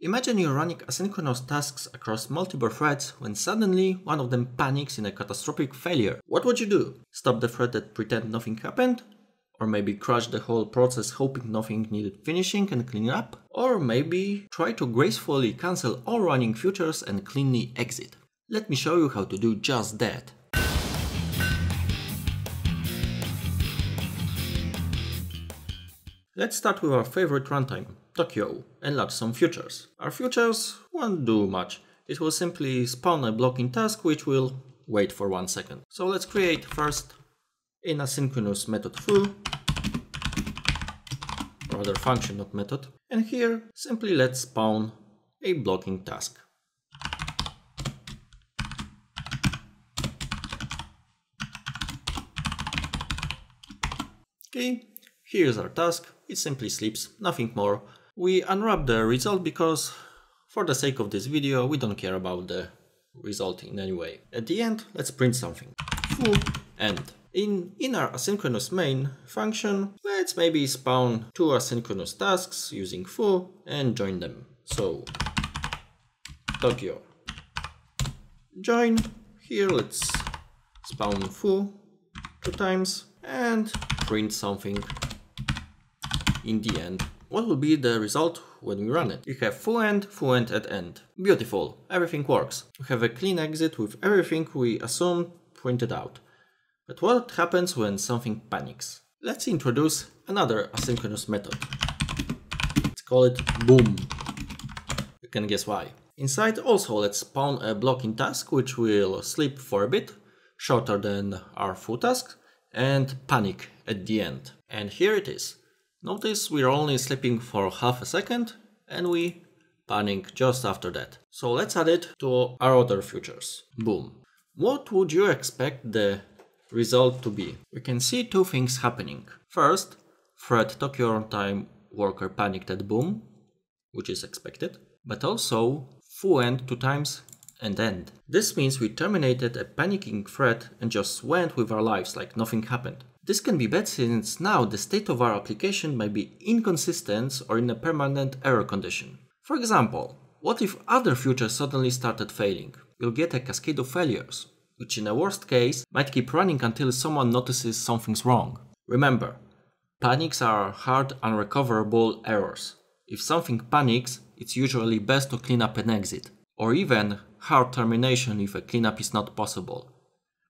Imagine you're running asynchronous tasks across multiple threads when suddenly one of them panics in a catastrophic failure. What would you do? Stop the thread and pretend nothing happened? Or maybe crash the whole process hoping nothing needed finishing and cleaning up? Or maybe try to gracefully cancel all running futures and cleanly exit. Let me show you how to do just that. Let's start with our favorite runtime, Tokio, and load some futures. Our futures won't do much. It will simply spawn a blocking task which will wait for one second. So let's create first in asynchronous method foo, rather function not method, and here simply let's spawn a blocking task. Okay, here's our task it simply sleeps, nothing more. We unwrap the result because for the sake of this video we don't care about the result in any way. At the end let's print something. Foo end. In, in our asynchronous main function, let's maybe spawn two asynchronous tasks using foo and join them. So Tokio. join. Here let's spawn foo two times and print something in the end. What will be the result when we run it? We have foo end, foo end at end. Beautiful, everything works. We have a clean exit with everything we assume printed out. But what happens when something panics? Let's introduce another asynchronous method. Let's call it boom. You can guess why. Inside also let's spawn a blocking task which will sleep for a bit, shorter than our foo task, and panic at the end. And here it is. Notice we're only sleeping for half a second and we panic just after that. So let's add it to our other futures. Boom. What would you expect the result to be? We can see two things happening. First, thread Tokio time worker panicked at boom, which is expected, but also foo end two times and end. This means we terminated a panicking thread and just went with our lives like nothing happened. This can be bad since now the state of our application might be inconsistent or in a permanent error condition. For example, what if other futures suddenly started failing? You'll get a cascade of failures, which in a worst case might keep running until someone notices something's wrong. Remember, panics are hard unrecoverable errors. If something panics, it's usually best to clean up and exit, or even hard termination if a cleanup is not possible.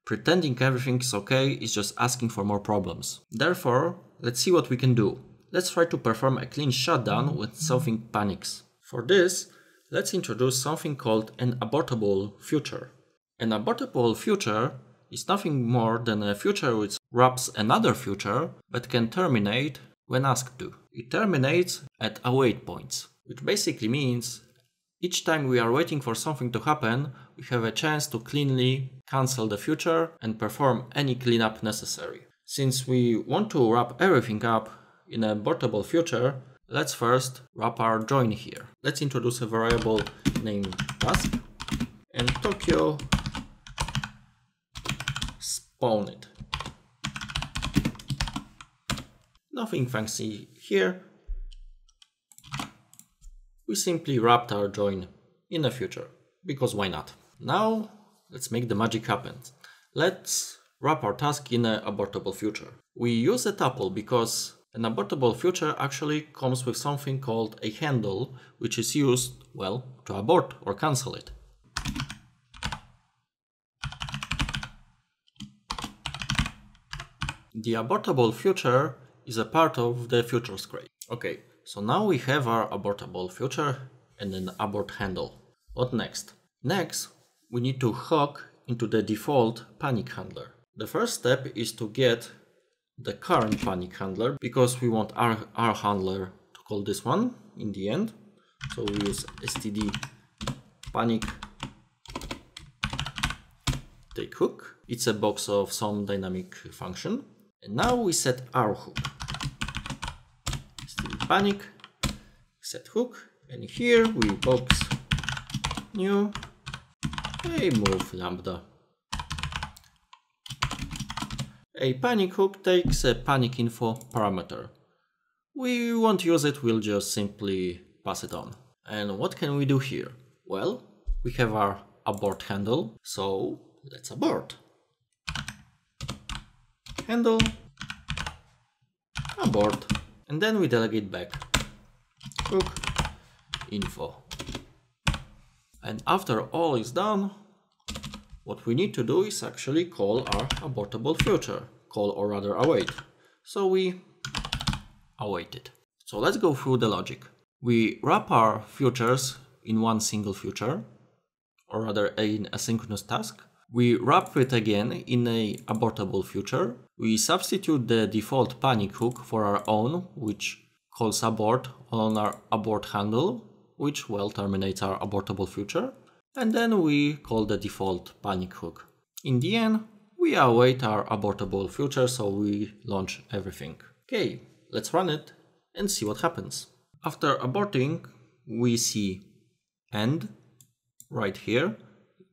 Pretending everything is okay is just asking for more problems. Therefore, let's see what we can do. Let's try to perform a clean shutdown when something panics. For this, let's introduce something called an abortable future. An abortable future is nothing more than a future which wraps another future but can terminate when asked to. It terminates at await points, which basically means each time we are waiting for something to happen, we have a chance to cleanly cancel the future and perform any cleanup necessary. Since we want to wrap everything up in a abortable future, let's first wrap our join here. Let's introduce a variable named task and Tokio spawn it. Nothing fancy here, we simply wrapped our join in the future, because why not? Now, let's make the magic happen. Let's wrap our task in an abortable future. We use a tuple because an abortable future actually comes with something called a handle, which is used, well, to abort or cancel it. The abortable future is a part of the futures crate. Okay, so now we have our abortable future and an abort handle. What next? Next, we need to hook into the default panic handler. The first step is to get the current panic handler because we want our, our handler to call this one in the end. So we use std panic take hook. It's a box of some dynamic function. And now we set our hook Std panic, set hook, and here we box new, move lambda. A panic hook takes a panic info parameter. We won't use it, we'll just simply pass it on. And what can we do here? Well, we have our abort handle, so let's abort. Handle, abort, and then we delegate back. Hook, info. And after all is done, what we need to do is actually call our abortable future, call or rather await. So we await it. So let's go through the logic. We wrap our futures in one single future, or rather in asynchronous task. We wrap it again in a abortable future. We substitute the default panic hook for our own, which calls abort on our abort handle, which well terminates our abortable future. And then we call the default panic hook. In the end, we await our abortable future, so we launch everything. Okay, let's run it and see what happens. After aborting, we see end right here.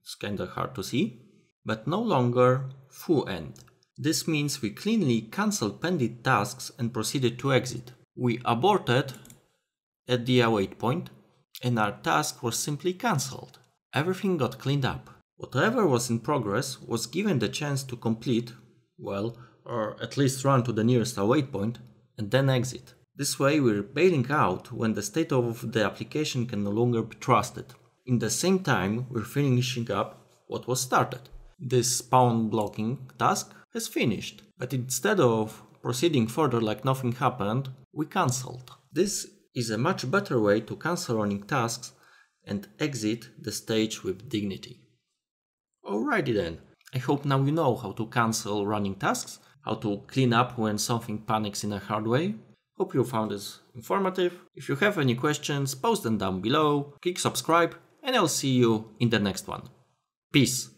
It's kinda hard to see, but no longer foo end. This means we cleanly cancelled pending tasks and proceeded to exit. We aborted at the await point and our task was simply cancelled. Everything got cleaned up. Whatever was in progress was given the chance to complete, well, or at least run to the nearest await point and then exit. This way we're bailing out when the state of the application can no longer be trusted. In the same time, we're finishing up what was started. This spawn blocking task has finished, but instead of proceeding further like nothing happened, we cancelled. This is a much better way to cancel running tasks and exit the stage with dignity. Alrighty then, I hope now you know how to cancel running tasks, how to clean up when something panics in a hard way, Hope you found this informative. If you have any questions, post them down below, click subscribe, and I'll see you in the next one. Peace!